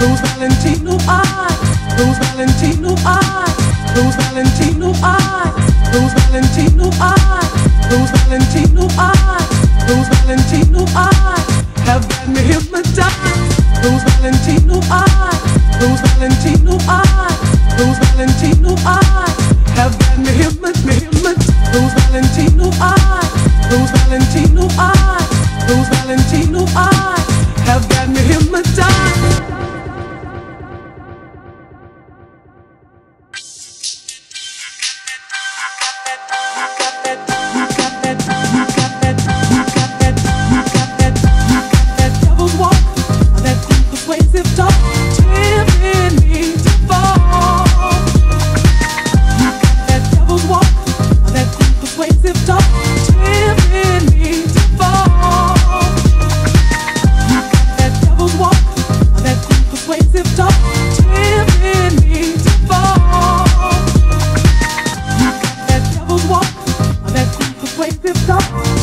those Valentino eyes, those Valentino eyes, those Valentino eyes, those Valentino eyes, those Valentino eyes those Valentino eyes have got me hypnotized. Those Valentino eyes, those Valentino eyes, those Valentino eyes have got me hypnotized. Those Valentino eyes, those Valentino eyes, those Valentino eyes lift up.